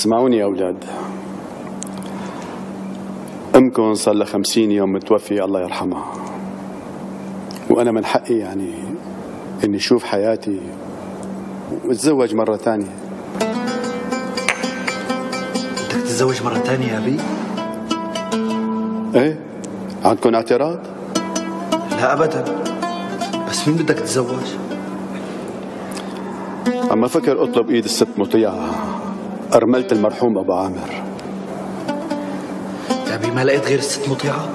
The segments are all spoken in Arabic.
اسمعوني يا أولاد أمكم صار لها خمسين يوم متوفية الله يرحمها وأنا من حقي يعني إني أشوف حياتي وأتزوج مرة ثانية بدك تتزوج مرة ثانية يا أبي؟ إيه عندكم اعتراض؟ لا أبدا بس مين بدك تتزوج؟ أما فكر أطلب إيد الست مطيعة أرملة المرحوم أبو عامر. يا أبي ما لقيت غير الست مطيعة؟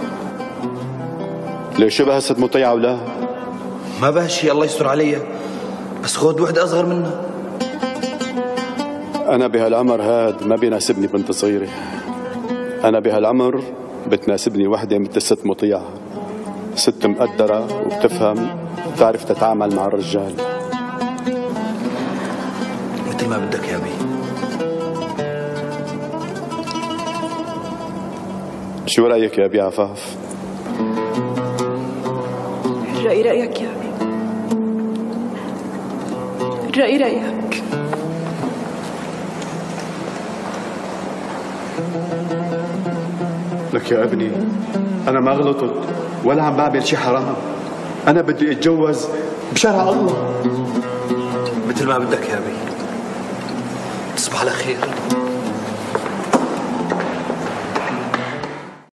ليش شبه الست مطيعة ولا؟ ما بهشي الله يستر علي بس خذ وحدة أصغر منها. أنا بهالعمر هاد ما بيناسبني بنت صغيرة أنا بهالعمر بتناسبني وحدة مثل الست مطيعة. ست مقدرة وبتفهم وبتعرف تتعامل مع الرجال. مثل ما بدك يا أبي. شو رأيك يا أبي عفاف؟ الرأي رأيك يا أبي. الرأي رأيك. لك يا ابني أنا ما غلطت ولا عم بعمل شي حرام. أنا بدي أتجوز بشرع الله. مثل ما بدك يا أبي. تصبح على خير.